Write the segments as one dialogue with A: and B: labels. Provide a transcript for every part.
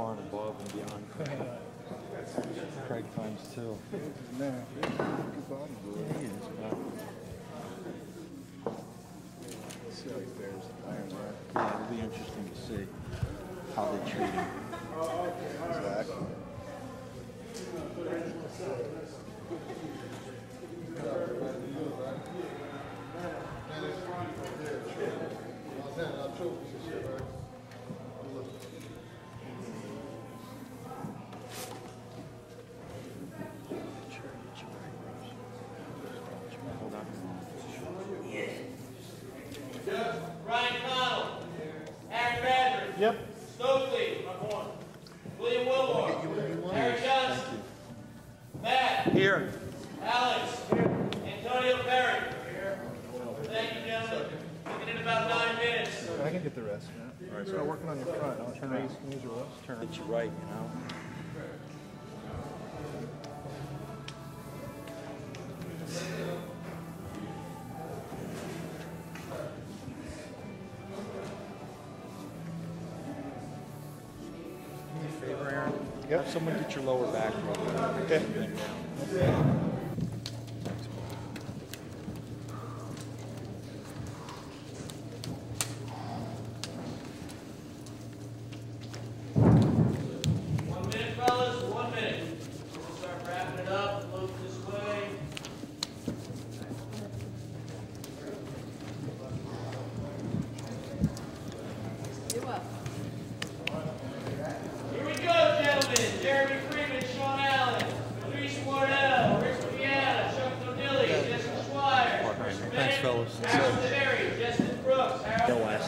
A: far and above and beyond Craig. Times
B: fares iron
A: yeah, it'll be interesting to see how they treat him.
B: Exactly. Yep.
C: Stokely. My corner. William Wilmore. Aaron Johnson. Matt.
A: Here.
C: Alex. Antonio Perry. Here. Thank you, gentlemen. Looking in about nine minutes.
B: I can get the rest, man. All right, start working on your front. I'll turn around. You can use your wrist.
A: Turn it you right, you know.
B: Yep.
A: Have someone get your lower back.
B: Okay.
C: Um,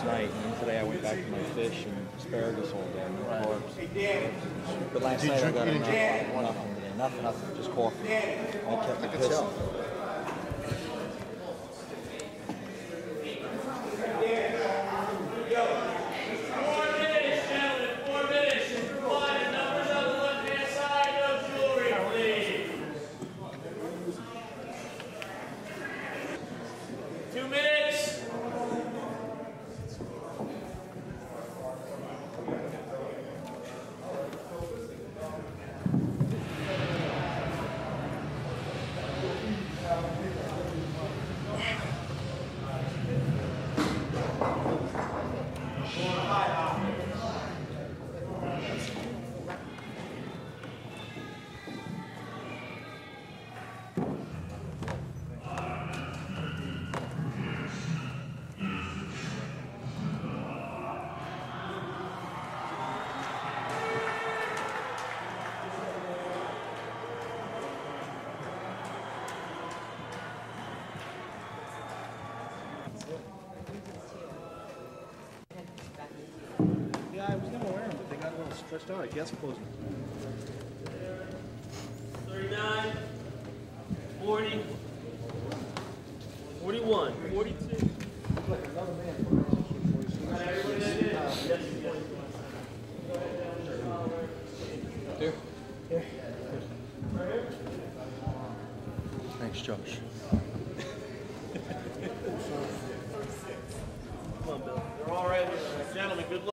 A: last night, and today I went back to my fish and asparagus all day, no carbs. But last night I got enough, nothing nothing, nothing, just coffee. I kept pissing.
B: I was gonna wear them, but they got a little stretched out. I guess closing.
C: 39, 40, 41, 42.
A: Thanks,